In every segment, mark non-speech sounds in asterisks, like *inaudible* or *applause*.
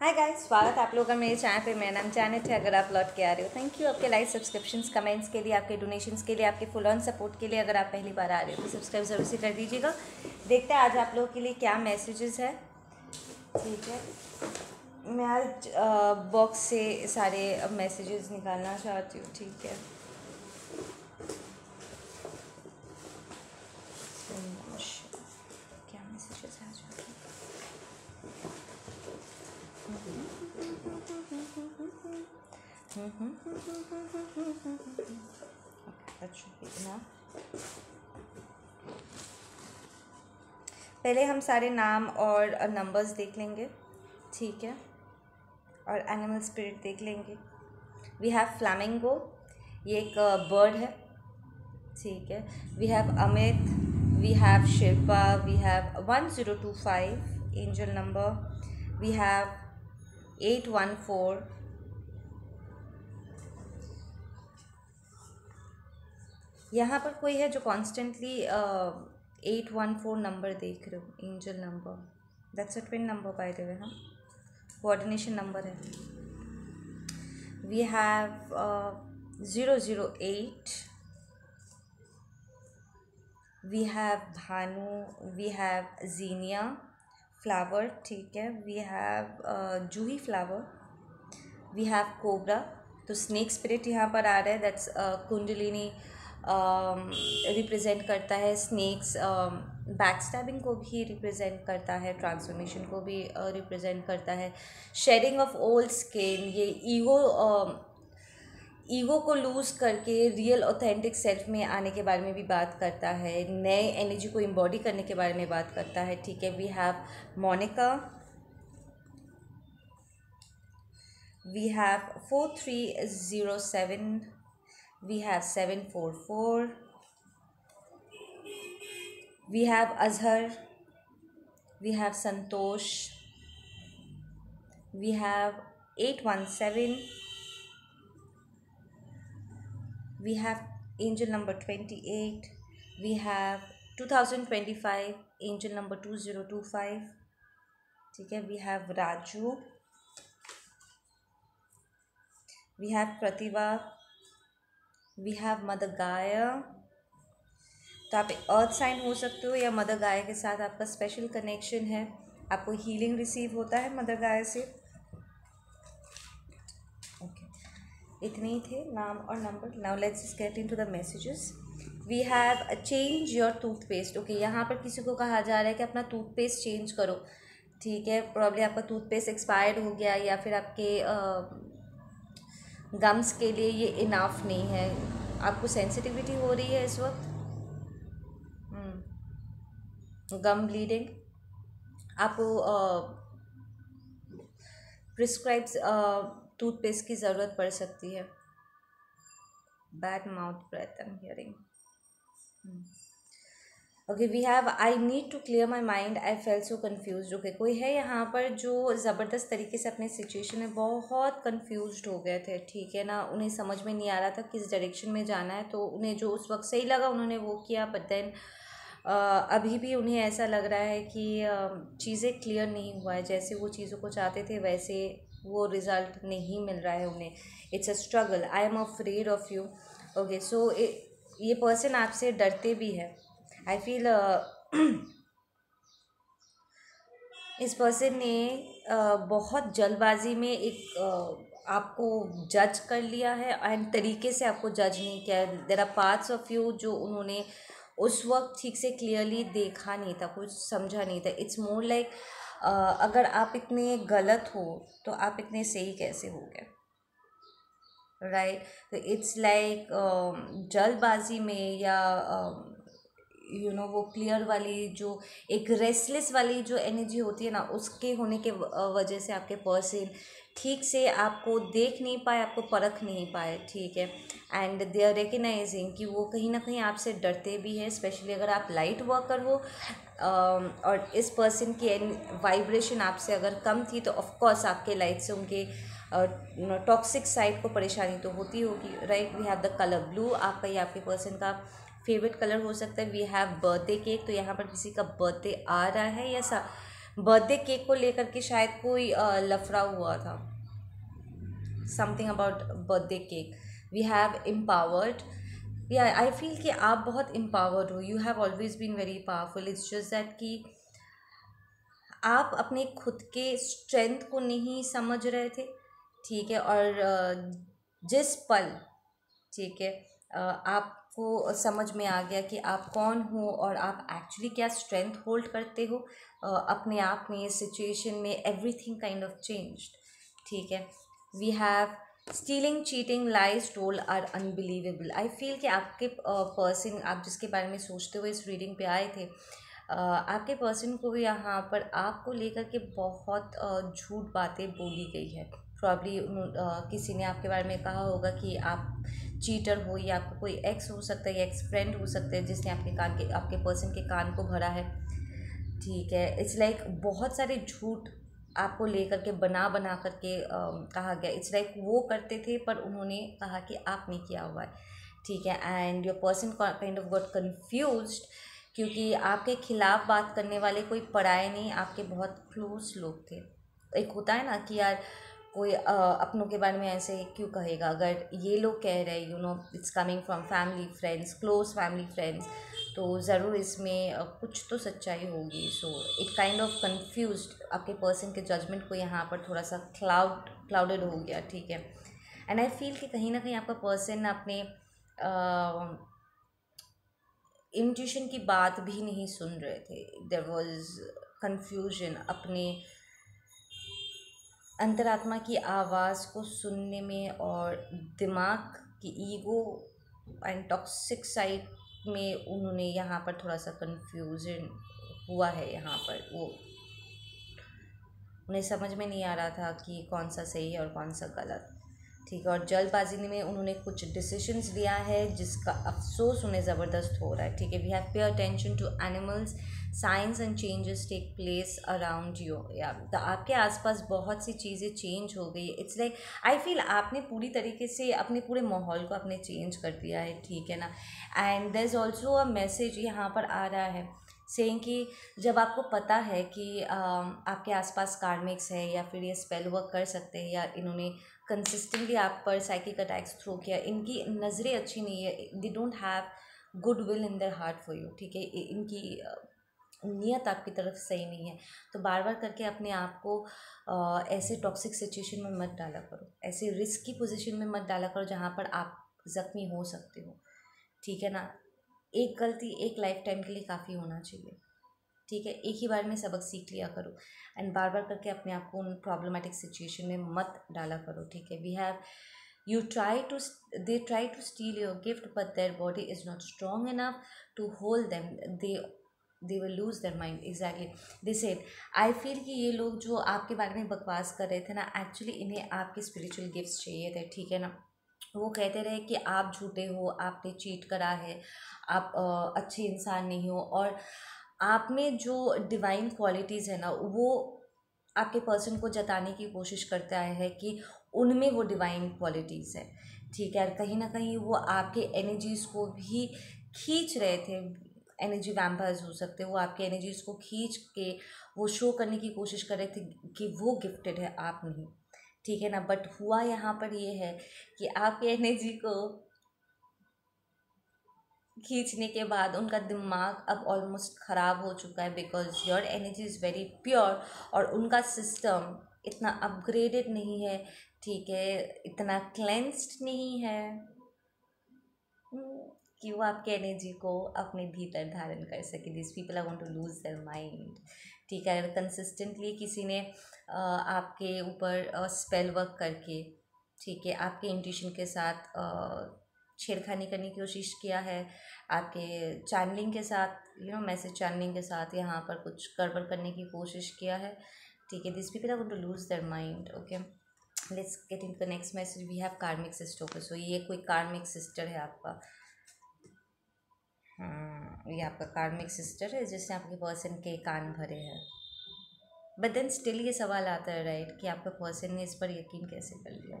Hi guys स्वागत आप लोगों का मेरे चैनल पे। मेरा नाम जैनेट है, अगर आप लौट के आ रहे हो। थैंक यू आपके लाइक सब्सक्रिप्शंस कमेंट्स के लिए, आपके डोनेशंस के लिए, आपके फुल ऑन सपोर्ट के लिए अगर आप पहली बार आ रहे हो तो सब्सक्राइब ज़रूर से कर दीजिएगा। देखते हैं आज आप लोगों के लिए क्या मैसेजेस है। ठीक है। मैं आज बॉक्स से सारे मैसेजेस निकालना चाहती हूँ, ठीक है। That should be enough. पहले हम सारे नाम और नंबर्स देख लेंगे, ठीक है? और एनिमल स्पिरिट देख लेंगे। वी हैव फ्लैमिंगो ये एक बर्ड है, ठीक है? We have Amit we have Shilpa we have one zero two five angel number we have eight one four यहाँ पर कोई है जो constantly eight one four number देख रहे हो angel number that's a twin number by the way हाँ? Coordination number है। We have zero zero eight we have Bhanu we have zinnia flower, ठीक है? We have Juhi flower we have cobra तो snake spirit यहाँ पर आ रहा है that's kundalini represent करता है स्नेक्स बैक स्टैबिंग को भी रिप्रेजेंट करता है ट्रांसफॉर्मेशन को भी रिप्रेजेंट करता है। शेयरिंग ऑफ़ ओल्ड स्किन ये ईगो ईगो को लूज़ करके रियल ऑथेंटिक सेल्फ में आने के बारे में भी बात करता है, नए एनर्जी को इम्बॉडी करने के बारे में बात करता है, ठीक है? We have Monica we have four three zero seven we have 744 we have azhar. We have santosh. We have 817 we have angel number 28 we have 2025 angel number 2025 ठीक है? We have Raju we have Pratibha we have mother Gaia तो आप अर्थ sign हो सकते हो या mother गाय के साथ आपका स्पेशल कनेक्शन है। आपको हीलिंग रिसीव होता है मदर गाय से। इतने ही थे, नाम और number now let's get into the messages we have change your toothpaste okay यहाँ पर किसी को कहा जा रहा है कि अपना टूथपेस्ट चेंज करो। ठीक है प्रॉब्लम आपका टूथपेस्ट एक्सपायर्ड हो गया या फिर आपके गम्स के लिए ये इनाफ नहीं है। आपको सेंसिटिविटी हो रही है इस वक्त? गम ब्लीडिंग आपको प्रिस्क्राइब टूथपेस्ट की ज़रूरत पड़ सकती है। Bad mouth breath am hearing okay we have I need to clear my mind I feel so confuse okay कोई है यहाँ पर जो ज़बरदस्त तरीके से अपने सिचुएशन में बहुत कन्फ्यूज़ हो गए थे, ठीक है ना? उन्हें समझ में नहीं आ रहा था किस डायरेक्शन में जाना है तो उन्हें जो उस वक्त सही लगा, उन्होंने वो किया बट देन अभी भी उन्हें ऐसा लग रहा है कि चीज़ें क्लियर नहीं हुआ है। जैसे वो चीज़ों को चाहते थे, वैसे वो रिज़ल्ट नहीं मिल रहा है उन्हें. It's a struggle I am afraid of you okay so ये पर्सन आपसे डरते भी है. आई फील इस पर्सन ने uh, बहुत जल्दबाजी में एक uh, आपको जज कर लिया है एंड तरीके से आपको जज नहीं किया है. There are parts of you जो उन्होंने उस वक्त ठीक से क्लियरली देखा नहीं था कुछ समझा नहीं था. इट्स मोर लाइक अगर आप इतने गलत हो तो आप इतने सही कैसे हो गए? राइट तो इट्स लाइक जल्दबाजी में या यू नो वो क्लियर वाली जो, एक रेस्टलेस वाली जो एनर्जी होती है ना, उसके होने के वजह से आपके पर्सन ठीक से आपको देख नहीं पाए, आपको परख नहीं पाए, ठीक है? एंड दे आर रिकगनाइजिंग कि वो कहीं ना कहीं आपसे डरते भी हैं स्पेशली अगर आप लाइट वर्कर हो और इस पर्सन की वाइब्रेशन आपसे अगर कम थी तो ऑफकोर्स आपके लाइट से उनके टॉक्सिक साइड को परेशानी तो होती होगी right we have the colour blue आपका या आपके पर्सन का फेवरेट कलर हो सकता है। वी हैव बर्थडे केक तो यहाँ पर किसी का बर्थडे आ रहा है या सा बर्थडे केक को लेकर के शायद कोई लफड़ा हुआ था। Something about birthday cake. We have empowered. या आई फील कि आप बहुत एम्पावर्ड हो। You have always been very powerful it's just that कि आप अपने खुद के स्ट्रेंथ को नहीं समझ रहे थे। ठीक है? और जिस पल, ठीक है? आपको समझ में आ गया कि आप कौन हो और आप एक्चुअली क्या स्ट्रेंथ होल्ड करते हो अपने आप में सिचुएशन में एवरीथिंग काइंड ऑफ़ चेंज ठीक है? We have stealing cheating lies told are unbelievable I feel कि आपके पर्सन आप जिसके बारे में सोचते हुए इस रीडिंग पे आए थे आपके पर्सन को भी यहाँ पर आपको लेकर के बहुत झूठ बातें बोली गई है। प्रॉब्ली किसी ने आपके बारे में कहा होगा कि आप चीटर हो या आपका कोई एक्स हो सकता है एक्स फ्रेंड हो सकता है जिसने आपके कान के आपके पर्सन के कान को भरा है। ठीक है इट्स लाइक like, बहुत सारे झूठ आपको लेकर के बना बना करके कहा गया। इट्स लाइक like वो करते थे पर उन्होंने कहा कि आपने किया हुआ है। ठीक है and your person kind of got confuse क्योंकि आपके खिलाफ बात करने वाले कोई पढ़ाए नहीं आपके बहुत क्लोज लोग थे। एक होता है ना कि यार कोई अपनों के बारे में ऐसे क्यों कहेगा? अगर ये लोग कह रहे you know it's coming from family friends close family friends तो ज़रूर इसमें कुछ तो सच्चाई होगी। So it kind of confuse आपके पर्सन के जजमेंट को यहाँ पर थोड़ा सा क्लाउड क्लाउडेड हो गया, ठीक है? एंड आई फील कि कहीं ना कहीं आपका पर्सन अपने इंट्यूशन की बात भी नहीं सुन रहे थे। देर वॉज़ कन्फ्यूज़न अपने अंतरात्मा की आवाज़ को सुनने में और दिमाग की ईगो एंड टॉक्सिक साइड में उन्होंने यहाँ पर थोड़ा सा कन्फ्यूज़न हुआ है यहाँ पर। वो उन्हें समझ में नहीं आ रहा था कि कौन सा सही है और कौन सा गलत। ठीक है, और जल्दबाजी में उन्होंने कुछ डिसीशंस लिया है जिसका अफसोस उन्हें ज़बरदस्त हो रहा है। ठीक है we have pay attention to animals science and changes take place around you. या तो आपके आसपास बहुत सी चीज़ें चेंज हो गई। इट्स लाइक आई फील आपने पूरी तरीके से अपने पूरे माहौल को आपने चेंज कर दिया है ठीक है ना? And there is also a message यहाँ पर आ रहा है सेइंग कि जब आपको पता है कि आ, आपके आसपास कार्मिक्स है या फिर ये स्पेल वर्क कर सकते हैं या इन्होंने कंसिस्टेंटली आप पर साइकिक अटैक्स थ्रो किया इनकी नज़रें अच्छी नहीं है they don't have good will in their heart for you ठीक है? इनकी नीयत आपकी तरफ़ सही नहीं है। तो बार बार करके अपने आप को ऐसे टॉक्सिक सिचुएशन में मत डाला करो। ऐसे रिस्क की पोजीशन में मत डाला करो जहाँ पर आप ज़ख्मी हो सकते हो। ठीक है ना? एक गलती एक लाइफ टाइम के लिए काफ़ी होना चाहिए। ठीक है? एक ही बार में सबक सीख लिया करो। एंड बार बार करके अपने आप को उन प्रॉब्लमेटिक सिचुएशन में मत डाला करो। ठीक है? We have you try to they try to steal your gift, but their body is not strong enough to hold them. They they will lose their mind exactly they said I feel कि ये लोग जो आपके बारे में बकवास कर रहे थे ना एक्चुअली इन्हें आपके स्पिरिचुअल गिफ्ट्स चाहिए थे ठीक है ना? वो कहते रहे कि आप झूठे हो आपने चीट करा है आप आ, अच्छे इंसान नहीं हो और आप में जो डिवाइन क्वालिटीज़ है ना वो आपके पर्सन को जताने की कोशिश करता है कि उनमें वो डिवाइन क्वालिटीज़ है ठीक है? कहीं ना कहीं वो आपके एनर्जीज़ को भी खींच रहे थे एनर्जी वैम्पायर्स हो सकते हैं, वो आपके एनर्जीज़ को खींच के, वो शो करने की कोशिश कर रहे थे कि वो गिफ्टेड है, आप नहीं। ठीक है ना? बट हुआ यहाँ पर ये है कि आपकी एनर्जी को खींचने के बाद उनका दिमाग अब ऑलमोस्ट ख़राब हो चुका है because your energy is very pure और उनका सिस्टम इतना अपग्रेडेड नहीं है, ठीक है? इतना क्लेंस्ड नहीं है। कि वो आपके एनर्जी को अपने भीतर धारण कर सके। This people are want to lose their mind ठीक है? अगर कंसिस्टेंटली किसी ने आपके ऊपर स्पेल वर्क करके, ठीक है, आपके इंट्यूशन के साथ छेड़खानी करने की कोशिश किया है, आपके चैनलिंग के साथ यू नो मैसेज चैनलिंग के साथ यहाँ पर कुछ गड़बड़ करने की कोशिश किया है, ठीक है? This people are to lose their mind okay let's get in the next message we have karmic sister so ये कोई कार्मिक सिस्टर है आपका। ये आपका कार्मिक सिस्टर है जिसने आपके पर्सन के कान भरे हैं। बट देन स्टिल ये सवाल आता है राइट कि आपका पर्सन ने इस पर यकीन कैसे कर लिया?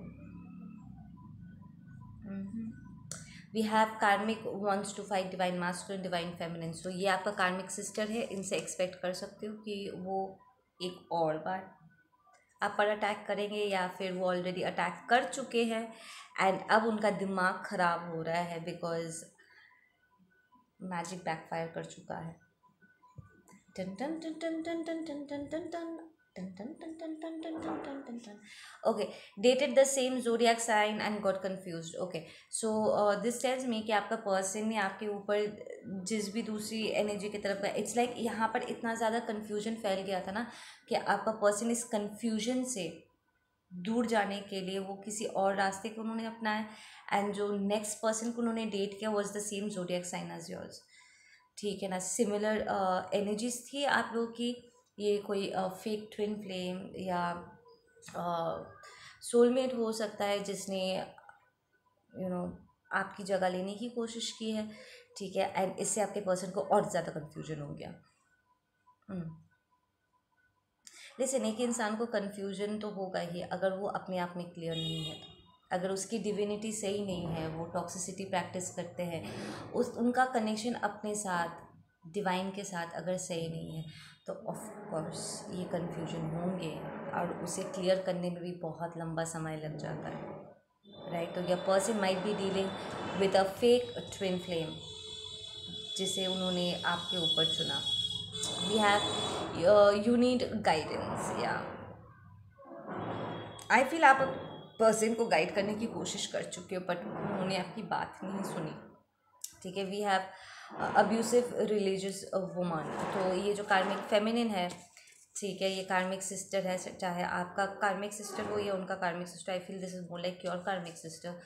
We have karmic wants to fight divine and divine feminine तो ये आपका कार्मिक सिस्टर है, इनसे एक्सपेक्ट कर सकते हो कि वो एक और बार आप पर अटैक करेंगे या फिर वो ऑलरेडी अटैक कर चुके हैं एंड अब उनका दिमाग ख़राब हो रहा है बिकॉज़ मैजिक बैकफायर कर चुका है टन टन टन टन टन टन टन टन टन टन okay dated the same uh, कि आपका पर्सन ने आपके ऊपर जिस भी दूसरी एनर्जी की तरफ़ इट्स लाइक यहाँ पर इतना ज़्यादा कन्फ्यूज़न फैल गया था ना कि आपका पर्सन इस कन्फ्यूज़न से दूर जाने के लिए वो किसी और रास्ते को उन्होंने अपनाया एंड जो नेक्स्ट पर्सन को उन्होंने डेट किया was the same zodiac sign as yours ठीक है ना? सिमिलर एनर्जीज थी आप लोगों की? ये कोई फेक ट्विन फ्लेम या सोलमेट हो सकता है जिसने यू you नो know, आपकी जगह लेने की कोशिश की है। ठीक है? एंड इससे आपके पर्सन को और ज़्यादा कन्फ्यूज़न हो गया। लेकिन एक इंसान को कन्फ्यूज़न तो होगा ही, अगर वो अपने आप में क्लियर नहीं है तो। अगर उसकी डिविनिटी सही नहीं है, वो टॉक्सिसिटी प्रैक्टिस करते हैं, उस, उनका कनेक्शन अपने साथ डिवाइन के साथ अगर सही नहीं है तो ऑफ़ कोर्स ये कन्फ्यूज़न होंगे और उसे क्लियर करने में भी बहुत लंबा समय लग जाता है। राइट तो यह person might be dealing with a fake twin flame जिसे उन्होंने आपके ऊपर चुना। We have you need guidance या आई फील आप पर्सन को गाइड करने की कोशिश कर चुके हो बट उन्होंने आपकी बात नहीं सुनी। ठीक है we have abusive religious woman तो ये जो कार्मिक फेमिनिन है, ठीक है, ये कार्मिक सिस्टर है, चाहे आपका कार्मिक सिस्टर हो या उनका karmic sister I feel this is more like your karmic sister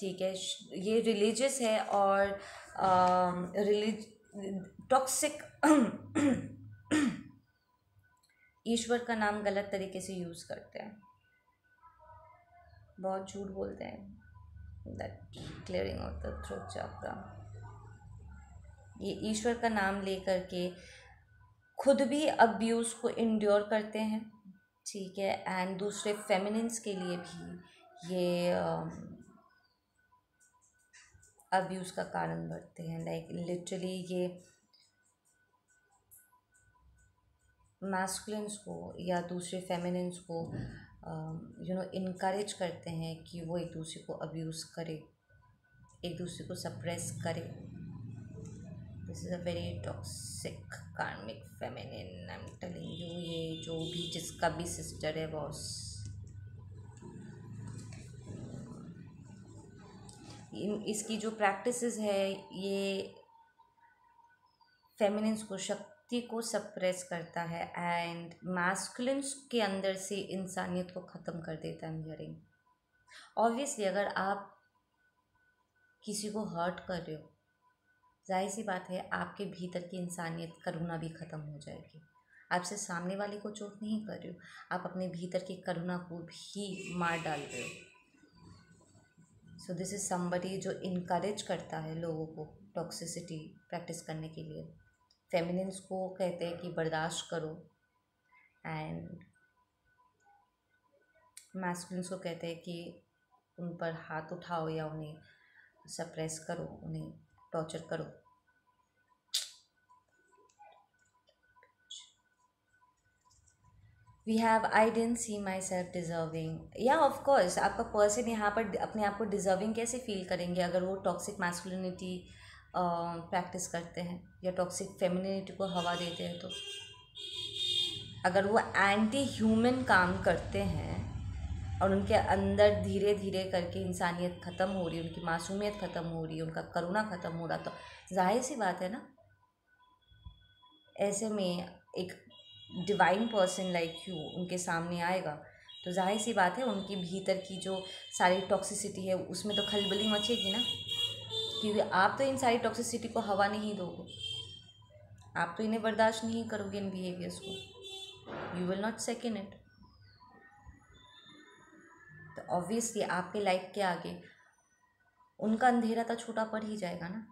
ठीक है ये रिलीजियस है और रिलीज़ टॉक्सिक *clears throat* ईश्वर का नाम गलत तरीके से यूज़ करते हैं। बहुत झूठ बोलते हैं। That clearing of the throat chakra ये ईश्वर का नाम लेकर के खुद भी अब्यूज़ को इंड्योर करते हैं। ठीक है? एंड दूसरे फेमिनिन्स के लिए भी ये अब्यूज़ का कारण बनते हैं। लाइक लिटरली ये मैस्कुलिन्स को या दूसरे फेमिनिन्स को यू नो इनक्रेज करते हैं कि वो एक दूसरे को अब्यूज़ करे, एक दूसरे को सप्रेस करे। This is a very toxic karmic feminine I am telling you ये जो भी जिसका भी सिस्टर है बॉस इसकी जो प्रैक्टिसेस है, ये फेमिनिन्स को शक्ति को सप्रेस करता है एंड मास्कुलिन्स के अंदर से इंसानियत को ख़त्म कर देता है हियरिंग ऑब्वियसली अगर आप किसी को हर्ट कर रहे हो, ज़ाहिर सी बात है आपके भीतर की इंसानियत करुणा भी ख़त्म हो जाएगी. आपसे सामने वाले को चोट नहीं कर रहे हो, आप अपने भीतर की करुणा को भी मार डाल रहे हो. सो दिस इज़ समबडी जो इनक्रेज करता है लोगों को टॉक्सिसिटी प्रैक्टिस करने के लिए. फेमिनिन्स को कहते हैं कि बर्दाश्त करो एंड मैस्कुलिन्स को कहते हैं कि उन पर हाथ उठाओ या उन्हें सप्रेस करो, उन्हें टॉर्चर करो। We have I didn't see myself deserving या ऑफकोर्स आपका पर्सन यहाँ पर अपने आप को डिज़र्विंग कैसे फील करेंगे अगर वो टॉक्सिक मैस्कुलिनिटी प्रैक्टिस करते हैं या टॉक्सिक फेमिनिटी को हवा देते हैं तो। अगर वो एंटी ह्यूमन काम करते हैं और उनके अंदर धीरे धीरे करके इंसानियत ख़त्म हो रही है, उनकी मासूमियत ख़त्म हो रही है, उनका करुणा ख़त्म हो रहा तो ज़ाहिर सी बात है ना, ऐसे में एक डिवाइन पर्सन लाइक यू उनके सामने आएगा तो ज़ाहिर सी बात है उनकी भीतर की जो सारी टॉक्सिसिटी है, उसमें तो खलबली मचेगी ना। क्योंकि आप तो इन सारी टॉक्सिसिटी को हवा नहीं दोगे। आप तो इन्हें बर्दाश्त नहीं करोगे इन बिहेवियर्स को। You will not second it तो ऑब्वियसली आपके लाइफ के आगे उनका अंधेरा तो छोटा पड़ ही जाएगा ना।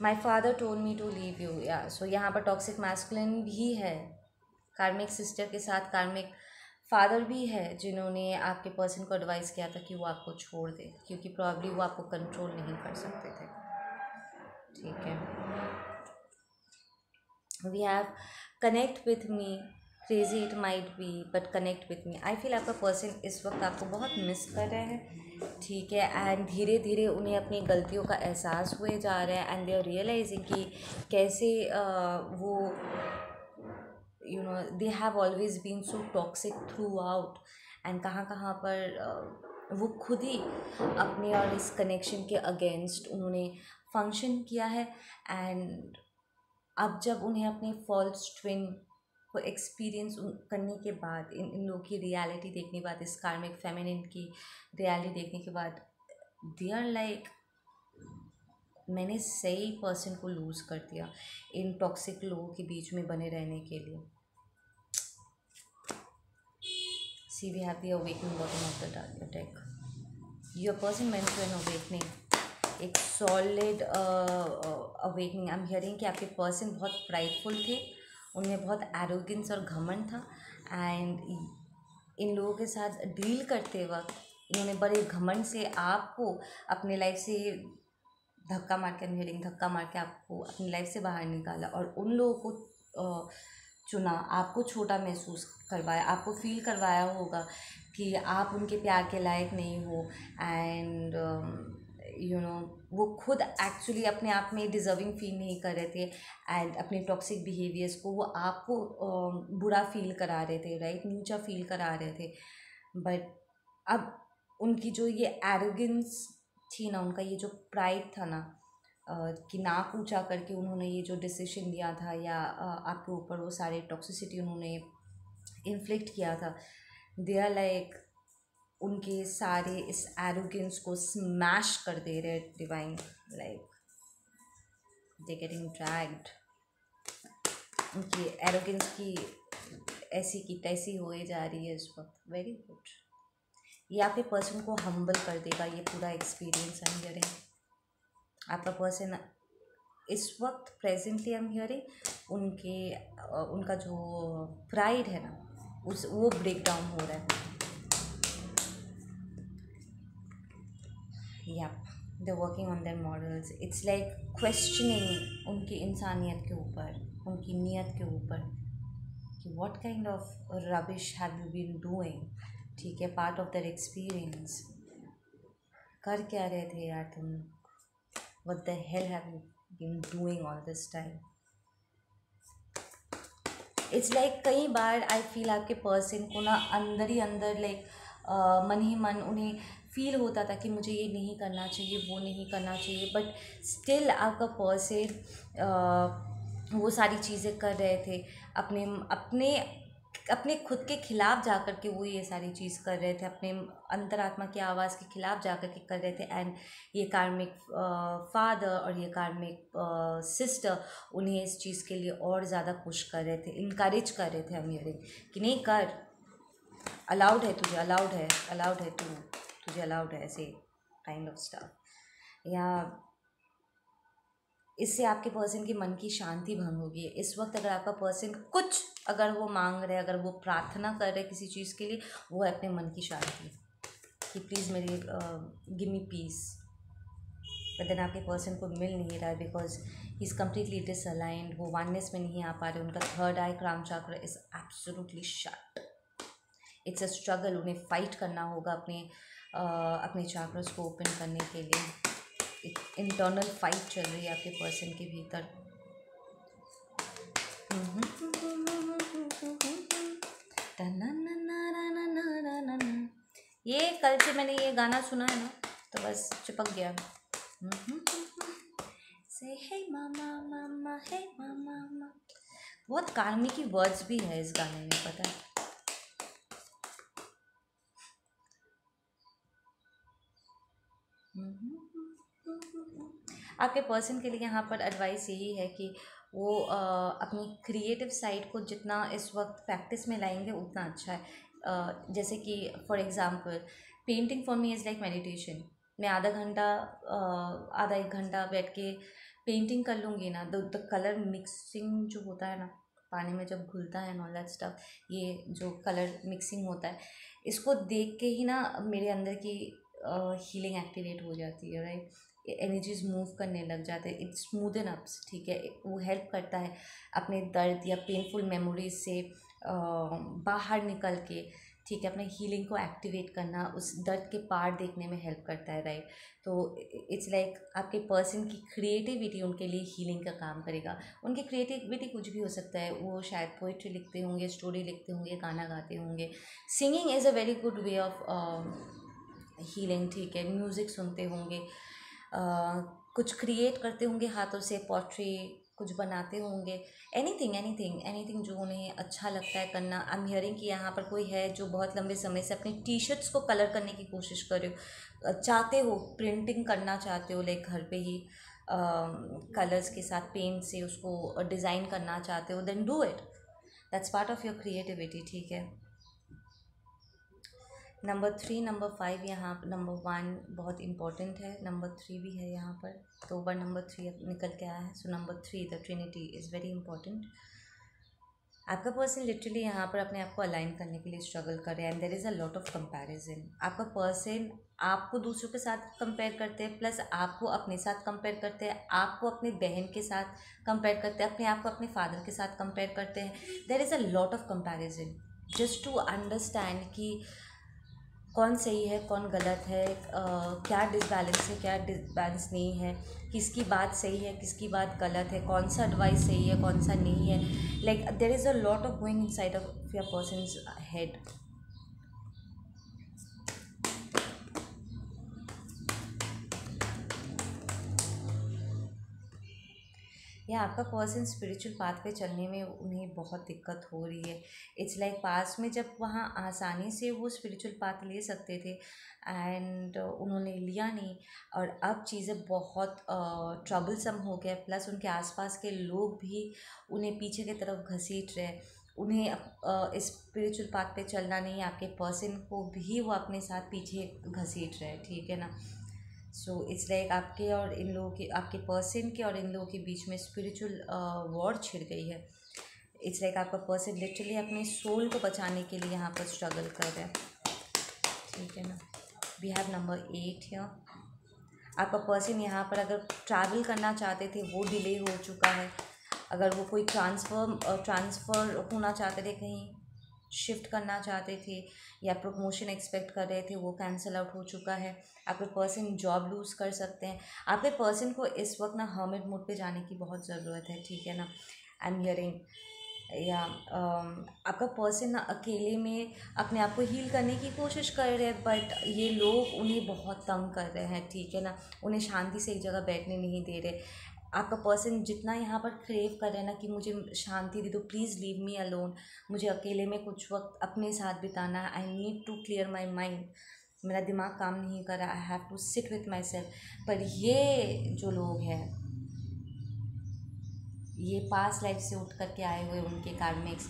My father told me to leave you या सो यहाँ पर टॉक्सिक मैस्कुलिन भी है। कार्मिक सिस्टर के साथ कार्मिक फादर भी है जिन्होंने आपके पर्सन को एडवाइस किया था कि वो आपको छोड़ दे, क्योंकि प्रॉब्ली वो आपको कंट्रोल नहीं कर सकते थे। ठीक है। We have connect with me crazy it might be but connect with me I feel आपका पर्सन इस वक्त आपको बहुत मिस कर रहे हैं। ठीक है एंड धीरे धीरे उन्हें अपनी गलतियों का एहसास हुए जा रहा है एंड दे आर रियलाइजिंग कि कैसे वो you know they have always been so toxic throughout and कहाँ कहाँ पर वो खुद ही अपने और इस कनेक्शन के अगेंस्ट उन्होंने फ़ंक्शन किया है। एंड अब जब उन्हें अपने फॉल्स ट्विन को एक्सपीरियंस करने के बाद, इन इन लोगों की रियलिटी देखने के बाद, इस कार्मिक फेमिनिन की रियलिटी देखने के बाद दे आर लाइक मैंने सही पर्सन को लूज़ कर दिया इन टॉक्सिक लोगों के बीच में बने रहने के लिए। See we have the awakening bottom of the attack your person man to an awakening एक solid awakening I am hearing कि आपके पर्सन बहुत प्राइडफुल थे, उनमें बहुत एरोगेंस और घमंड था एंड इन लोगों के साथ डील करते वक्त इन्होंने बड़े घमंड से आपको अपने लाइफ से धक्का मार के हियरिंग धक्का मार के आपको अपनी लाइफ से बाहर निकाला और उन लोगों को चुना आपको छोटा महसूस करवाया आपको फील करवाया होगा कि आप उनके प्यार के लायक नहीं हो एंड यू नो वो खुद एक्चुअली अपने आप में डिज़र्विंग फील नहीं कर रहे थे एंड अपने टॉक्सिक बिहेवियर्स को वो आपको uh, बुरा फील करा रहे थे राइट नीचा फील करा रहे थे। बट अब उनकी जो ये एरोगेंस थी ना उनका ये जो प्राइड था ना कि नाक ऊँचा करके उन्होंने ये जो डिसीशन दिया था या आपके ऊपर वो सारे टॉक्सिसिटी उन्होंने इन्फ्लिक्ट किया था दे आर लाइक उनके सारे इस एरोगेंस को स्मैश कर दे रहे divine like they getting dragged उनकी एरोगेंस की ऐसी की तैसी हो जा रही है इस वक्त वेरी गुड ये आपके पर्सन को हम्बल कर देगा, ये पूरा एक्सपीरियंस हम आपका पर्सन इस वक्त प्रेजेंटली हम हियरिंग उनके, उनका जो प्राइड है ना, उस, वो ब्रेक डाउन हो रहा है। Yep they're working on their models. It's like questioning उनकी इंसानियत के ऊपर, उनकी नीयत के ऊपर कि what kind of rubbish have you been doing? ठीक है पार्ट ऑफ़ दर एक्सपीरियंस कर क्या रहे थे यार तुम? What the hell have you been doing all this time? It's like like, कई बार आई फील आपके पर्सन को ना अंदर ही अंदर लाइक मन ही मन उन्हें फील होता था कि मुझे ये नहीं करना चाहिए वो नहीं करना चाहिए बट स्टिल आपका पर्सन वो सारी चीज़ें कर रहे थे। अपने अपने अपने खुद के खिलाफ जा कर के वो ये सारी चीज़ कर रहे थे, अपने अंतरात्मा की आवाज़ के खिलाफ जा कर के कर रहे थे। एंड ये कार्मिक फादर और ये कार्मिक सिस्टर उन्हें इस चीज़ के लिए और ज़्यादा पुश कर रहे थे इनक्रेज कर रहे थे अमीरिंग कि नहीं कर। अलाउड है तुझे अलाउड है अलाउड है तू, तुझे अलाउड है ऐसे काइंड ऑफ़ स्टफ़ या इससे आपके पर्सन की मन की शांति भंग होगी। इस वक्त अगर आपका पर्सन कुछ अगर वो मांग रहे, अगर वो प्रार्थना कर रहे किसी चीज़ के लिए, वो है अपने मन की शांति। कि प्लीज़ मेरी give me peace but then आपके पर्सन को मिल नहीं रहा है because he is completely disaligned वो वननेस में नहीं आ पा रहे, उनका third eye cram chakra is absolutely shut it's a struggle उन्हें फाइट करना होगा अपने अपने चाक्रस को ओपन करने के लिए। एक इंटरनल फाइट चल रही है आपके पर्सन के भीतर। ये कल से मैंने ये गाना सुना है ना तो बस चिपक गया। से हे मामा मामा हे मामा बहुत कार्मी की वर्ड्स भी है इस गाने में, पता है। आपके पर्सन के लिए यहाँ पर एडवाइस यही है कि वो आ, अपनी क्रिएटिव साइड को जितना इस वक्त प्रैक्टिस में लाएँगे उतना अच्छा है। आ, जैसे कि for example painting for me is like meditation मैं आधा घंटा आधा एक घंटा बैठ के पेंटिंग कर लूँगी ना द द कलर मिक्सिंग जो होता है ना पानी में जब घुलता है नॉल दैट स्टफ़ ये जो कलर मिक्सिंग होता है इसको देख के ही ना मेरे अंदर की हीलिंग एक्टिवेट हो जाती है राइट एनर्जीज मूव करने लग जाते हैं। इट्स स्मूदन अप्स ठीक है? वो हेल्प करता है अपने दर्द या पेनफुल मेमोरीज से बाहर निकल के ठीक है? अपने हीलिंग को एक्टिवेट करना उस दर्द के पार देखने में हेल्प करता है राइट तो इट्स लाइक आपके पर्सन की क्रिएटिविटी उनके लिए हीलिंग का काम करेगा। उनकी क्रिएटिविटी कुछ भी हो सकता है। वो शायद पोइट्री लिखते होंगे स्टोरी लिखते होंगे गाना गाते होंगे। Singing is a very good way of healing ठीक है? म्यूज़िक सुनते होंगे। uh, कुछ क्रिएट करते होंगे हाथों से पोट्री कुछ बनाते होंगे। Anything anything anything जो उन्हें अच्छा लगता है करना। आई एम हियरिंग कि यहाँ पर कोई है जो बहुत लंबे समय से अपनी टी शर्ट्स को कलर करने की कोशिश कर रहे हो। चाहते हो प्रिंटिंग करना चाहते हो लाइक घर पे ही कलर्स के साथ पेंट से उसको डिज़ाइन करना चाहते हो then do it that's part of your creativity ठीक है? नंबर थ्री नंबर फाइव यहाँ नंबर वन बहुत इंपॉर्टेंट है। नंबर थ्री भी है यहाँ पर। तो बार नंबर थ्री निकल के आया है। So number three the trinity is very important आपका पर्सन लिटरली यहाँ पर अपने आप को अलाइन करने के लिए स्ट्रगल कर रहे हैं। And there is a lot of comparison आपका पर्सन आपको दूसरों के साथ कंपेयर करते हैं प्लस आपको अपने साथ कंपेयर करते हैं। आपको अपनी बहन के साथ कंपेयर करते हैं। अपने आप को अपने फादर के साथ कंपेयर करते हैं। There is a lot of comparison just to understand कि कौन सही है, कौन गलत है क्या डिसबैलेंस है, क्या डिसबैलेंस नहीं है, किसकी बात सही है, किसकी बात गलत है, कौन सा एडवाइस सही है, कौन सा नहीं है। Like there is a lot of going inside of your person head या आपका पर्सन स्पिरिचुअल पाथ पे चलने में उन्हें बहुत दिक्कत हो रही है। इट्स लाइक पास में जब वहाँ आसानी से वो स्पिरिचुअल पाथ ले सकते थे एंड उन्होंने लिया नहीं और अब चीज़ें बहुत ट्रबलसम हो गया। प्लस उनके आसपास के लोग भी उन्हें पीछे की तरफ़ घसीट रहे उन्हें स्पिरिचुअल पाथ पे चलना नहीं, आपके पर्सन को भी वो अपने साथ पीछे घसीट रहे ठीक है ना? सो इट्स लाइक आपके और इन लोगों के, आपके पर्सन के और इन लोगों के बीच में स्पिरिचुअल वॉर छिड़ गई है। इट्स लाइक आपका पर्सन लिटरली अपने सोल को बचाने के लिए यहाँ पर स्ट्रगल कर रहा है। ठीक है ना? We have number eight here आपका पर्सन यहाँ पर अगर ट्रैवल करना चाहते थे, वो डिले हो चुका है। अगर वो कोई ट्रांसफ़र ट्रांसफ़र होना चाहते थे कहीं शिफ्ट करना चाहते थे या प्रमोशन एक्सपेक्ट कर रहे थे, वो कैंसिल आउट हो चुका है। आपके पर्सन जॉब लूज़ कर सकते हैं। आपके पर्सन को इस वक्त ना हर्मिट मोड पे जाने की बहुत ज़रूरत है, ठीक है ना? आई एम हियरिंग या आपका पर्सन ना अकेले में अपने आप को हील करने की कोशिश कर रहे हैं बट ये लोग उन्हें बहुत तंग कर रहे हैं, ठीक है ना? उन्हें शांति से एक जगह बैठने नहीं दे रहे। आपका पर्सन जितना यहाँ पर क्रेव कर रहे हैं ना कि मुझे शांति दे दो प्लीज़ लीव मी अलोन मुझे अकेले में कुछ वक्त अपने साथ बिताना है. I need to clear my mind मेरा दिमाग काम नहीं कर रहा. I have to sit with myself पर ये जो लोग हैं, ये पास लाइफ से उठ करके आए हुए उनके कार्मिक्स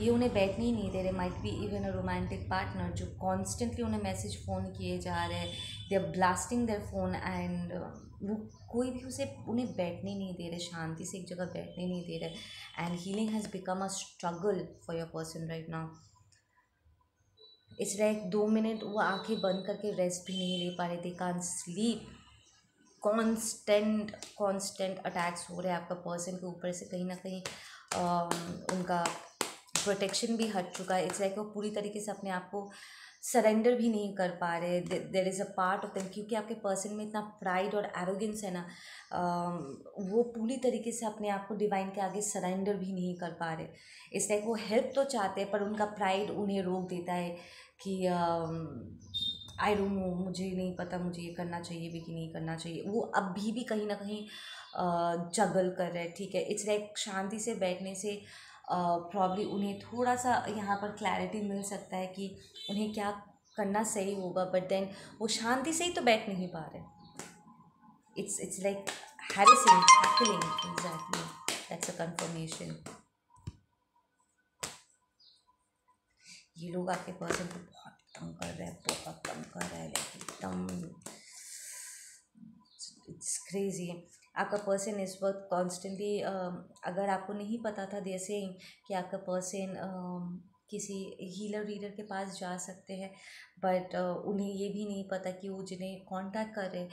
ये उन्हें बैठने ही नहीं दे रहे. Might be even a romantic partner जो कॉन्स्टेंटली उन्हें मैसेज फ़ोन किए जा रहे हैं. They are blasting their phone and वो कोई भी उसे, उन्हें बैठने नहीं दे रहे, शांति से एक जगह बैठने नहीं दे रहे। And healing has become a struggle for your person right now it's like दो मिनट वो आँखें बंद करके रेस्ट भी नहीं ले पा रहे थे can't sleep constant constant attacks हो रहे हैं आपका पर्सन के ऊपर से, कहीं ना कहीं उनका प्रोटेक्शन भी हट चुका है। इट्स लाइक वो पूरी तरीके से अपने आप को सरेंडर भी नहीं कर पा रहे there is a part of them क्योंकि आपके पर्सन में इतना प्राइड और एरोगेंस है ना वो पूरी तरीके से अपने आप को डिवाइन के आगे सरेंडर भी नहीं कर पा रहे। इस लाइक वो हेल्प तो चाहते हैं, पर उनका प्राइड उन्हें रोक देता है कि आई डोंट नो मुझे नहीं पता, मुझे ये करना चाहिए, भी कि नहीं करना चाहिए। वो अभी भी कहीं ना कहीं जगल कर रहे ठीक है? इट्स लाइक शांति से बैठने से प्रॉब्ली उन्हें थोड़ा सा यहाँ पर क्लैरिटी मिल सकता है कि उन्हें क्या करना सही होगा बट देन वो शांति से ही तो बैठ नहीं पा रहे। It's it's like harassing heckling exactly that's a confirmation ये लोग आपके पर्सन को बहुत तंग कर रहे हैं, बहुत तंग कर रहे हैं लाइक एकदम इट्स क्रेजी आपका पर्सन इस वक्त कॉन्स्टेंटली अगर आपको नहीं पता था जैसे कि आपका पर्सन किसी हीलर रीडर के पास जा सकते हैं बट उन्हें ये भी नहीं पता कि वो जिन्हें कांटेक्ट कर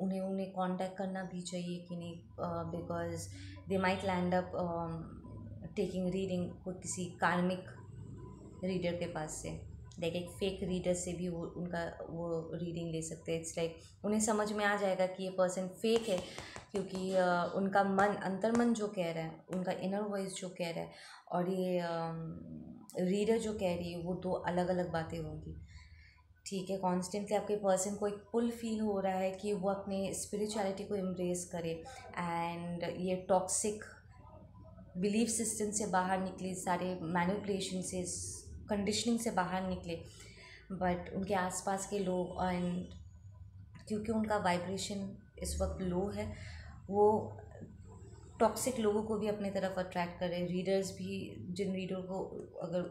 उन्हें उन्हें कांटेक्ट करना भी चाहिए कि नहीं because they might land up taking reading को किसी कार्मिक रीडर के पास से लाइक एक फेक रीडर से भी वो, उनका वो रीडिंग ले सकते हैं। इट्स लाइक उन्हें समझ में आ जाएगा कि ये पर्सन फेक है क्योंकि उनका मन, अंतर्मन जो कह रहा है, उनका इनर वॉइस जो कह रहा है और ये रीडर जो कह रही है, वो दो अलग अलग बातें होंगी। ठीक है कॉन्स्टेंटली आपके पर्सन को एक पुल फील हो रहा है कि वो अपने स्पिरिचुअलिटी को एम्ब्रेस करे एंड ये टॉक्सिक बिलीफ सिस्टम से बाहर निकले, सारे मैनिपुलेशन से कंडीशनिंग से बाहर निकले। बट उनके आसपास के लोग एंड क्योंकि उनका वाइब्रेशन इस वक्त लो है वो टॉक्सिक लोगों को भी अपने तरफ़ अट्रैक्ट करे। रीडर्स भी, जिन रीडर को अगर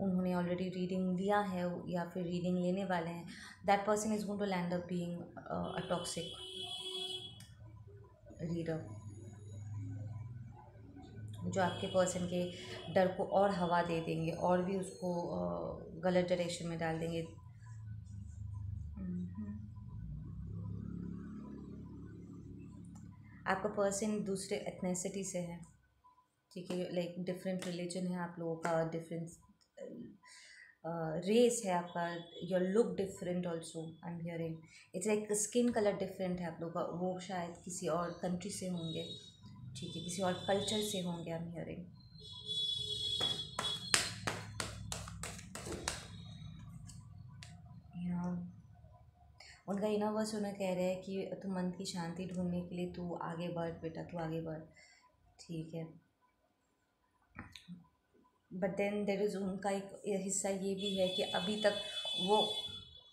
उन्होंने ऑलरेडी रीडिंग लिया है या फिर रीडिंग लेने वाले हैं that person is going to land up being a toxic reader जो आपके पर्सन के डर को और हवा दे देंगे और भी उसको गलत डायरेक्शन में डाल देंगे। आपका पर्सन दूसरे एथनेसिटी से है। ठीक है लाइक डिफरेंट रिलीजन है आप लोगों का डिफरेंट रेस है आपका your look different also I am hearing it's like skin colour different है आप लोगों का, वो शायद किसी और कंट्री से होंगे। ठीक है, किसी और कल्चर से होंगे आई एम हियरिंग उनका इना वर्स उन्हें कह रहे हैं कि तू मन की शांति ढूँढने के लिए तू आगे बढ़, बेटा, तू आगे बढ़। ठीक है। बट देन देर इज़ उनका एक हिस्सा ये भी है कि अभी तक वो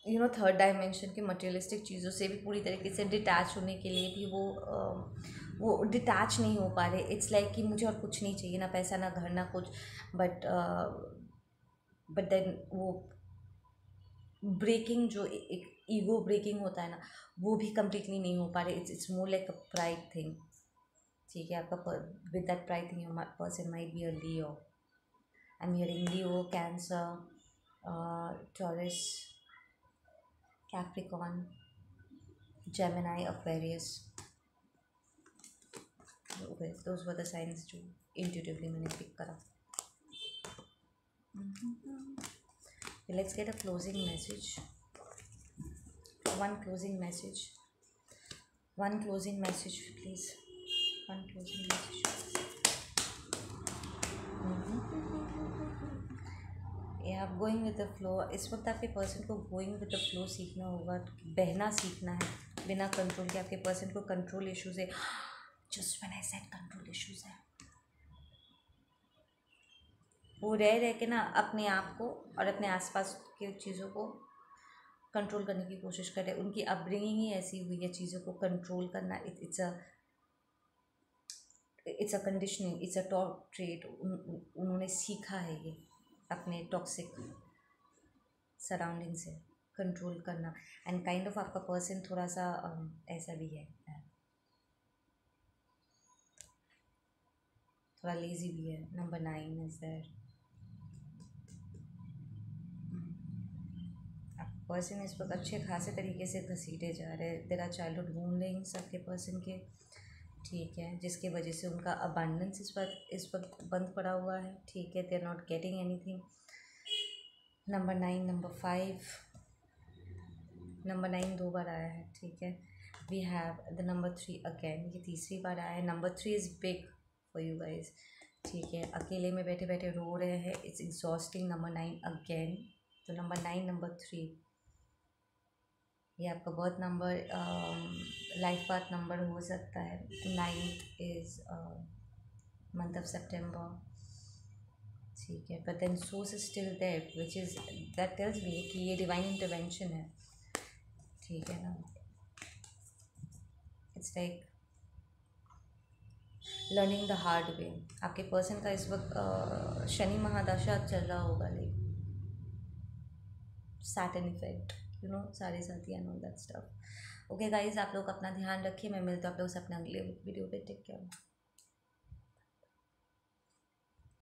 यू नो थर्ड डायमेंशन के मटेरियलिस्टिक चीज़ों से भी पूरी तरीके से डिटैच होने के लिए भी वो वो डिटैच नहीं हो पा रहे। इट्स लाइक like कि मुझे और कुछ नहीं चाहिए, ना पैसा, ना घर, ना कुछ। बट बट देन वो ब्रेकिंग जो एक ईगो ब्रेकिंग होता है ना, वो भी कम्प्लीटली नहीं हो पा रही। It's it's more like a pride thing ठीक है, आपका with that pride thing person might be a Leo I am hearing Leo Cancer Taurus Capricorn Gemini okay, those were the signs जो intuitively मैंने pick करा। Let's get a closing message. One closing message. One closing message, please. One closing message. आप going with the flow इस वक्त आपके person को going with the flow सीखना होगा, बहना सीखना है, बिना कंट्रोल के आपके पर्सन को कंट्रोल इश्यूज़ है। Just when I said control issues है। वो रह रह के ना अपने आप को और अपने आसपास के चीज़ों को कंट्रोल करने की कोशिश कर रहे उनकी अपब्रिंगिंग ही ऐसी हुई है चीज़ों को कंट्रोल करना। It's a it's a conditioning it's a top trait उन्होंने सीखा है ये अपने टॉक्सिक सराउंडिंग से कंट्रोल करना। एंड काइंड ऑफ़ आपका पर्सन थोड़ा सा um, ऐसा भी है। थोड़ा लेज़ी भी है। Number nine is their person इस वक्त अच्छे खासे तरीके से घसीटे जा रहे हैं। तेरा चाइल्डहुड वूम नहीं सबके पर्सन के ठीक है, जिसके वजह से उनका अबांडेंस इस वक्त इस वक्त बंद पड़ा हुआ है। ठीक है they are not getting anything number nine number five number nine दो बार आया है, ठीक है। We have the number three again ये तीसरी बार आया है। Number three is big for you guys ठीक है, अकेले में बैठे बैठे रो रहे हैं। It's exhausting number nine again तो नंबर नाइन नंबर थ्री ये आपका birth number life path number हो सकता है। Ninth is month of September ठीक है but then source still that which is that tells me कि ये डिवाइन इंटरवेंशन है। ठीक है ना? It's like learning the hard way आपके पर्सन का इस वक्त शनि महादशा चल रहा होगा like Saturn effect you know सारे साथी and all that stuff okay guys आप लोग अपना ध्यान रखिए, मैं मिलता हूँ आप लोग से अपने अगले वीडियो पे. Take care